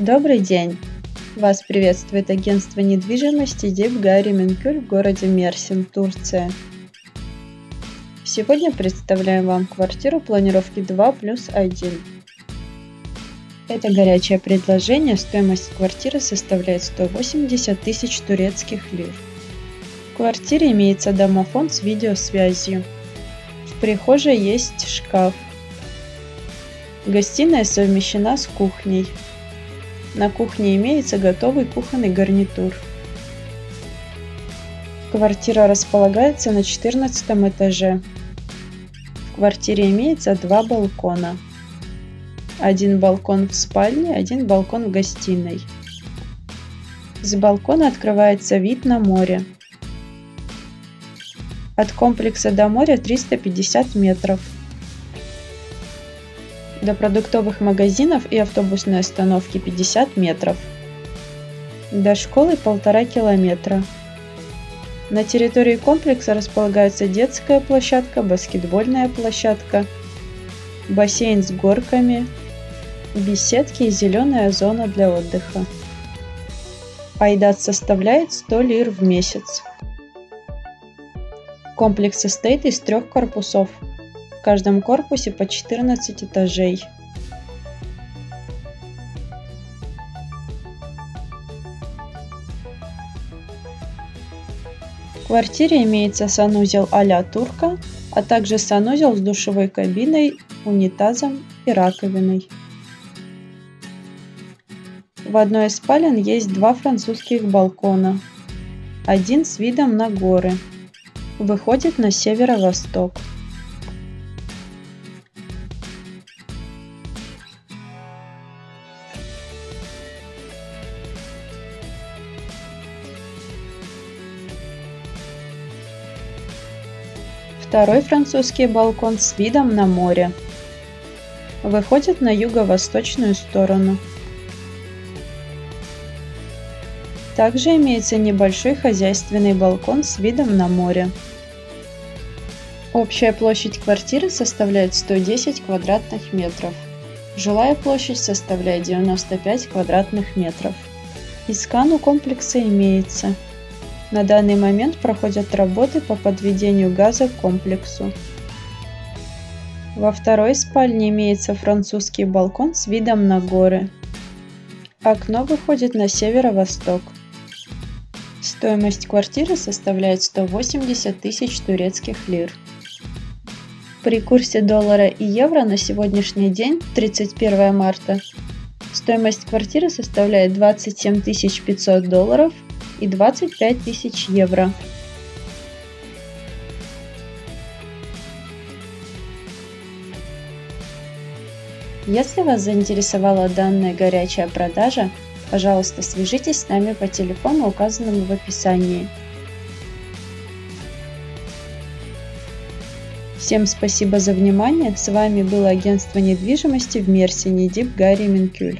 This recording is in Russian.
Добрый день! Вас приветствует агентство недвижимости Дип Гарри в городе Мерсин, Турция. Сегодня представляем вам квартиру планировки 2 плюс 1. Это горячее предложение, стоимость квартиры составляет 180 тысяч турецких лир. В квартире имеется домофон с видеосвязью. В прихожей есть шкаф. Гостиная совмещена с кухней. На кухне имеется готовый кухонный гарнитур. Квартира располагается на 14 этаже. В квартире имеется два балкона. Один балкон в спальне, один балкон в гостиной. С балкона открывается вид на море. От комплекса до моря 350 метров. До продуктовых магазинов и автобусной остановки 50 метров. До школы полтора километра. На территории комплекса располагается детская площадка, баскетбольная площадка, бассейн с горками, беседки и зеленая зона для отдыха. Айдат составляет 100 лир в месяц. Комплекс состоит из трех корпусов – в каждом корпусе по 14 этажей. В квартире имеется санузел а-ля турка, а также санузел с душевой кабиной, унитазом и раковиной. В одной из спален есть два французских балкона. Один с видом на горы. Выходит на северо-восток. Второй французский балкон с видом на море. Выходит на юго-восточную сторону. Также имеется небольшой хозяйственный балкон с видом на море. Общая площадь квартиры составляет 110 квадратных метров. Жилая площадь составляет 95 квадратных метров. Искан у комплекса имеется на данный момент проходят работы по подведению газа к комплексу. Во второй спальне имеется французский балкон с видом на горы. Окно выходит на северо-восток. Стоимость квартиры составляет 180 тысяч турецких лир. При курсе доллара и евро на сегодняшний день, 31 марта, стоимость квартиры составляет 27 500 долларов – и 25 тысяч евро. Если вас заинтересовала данная горячая продажа, пожалуйста, свяжитесь с нами по телефону, указанному в описании. Всем спасибо за внимание. С вами было агентство недвижимости в Мерсине Дип Гарри Минкюль.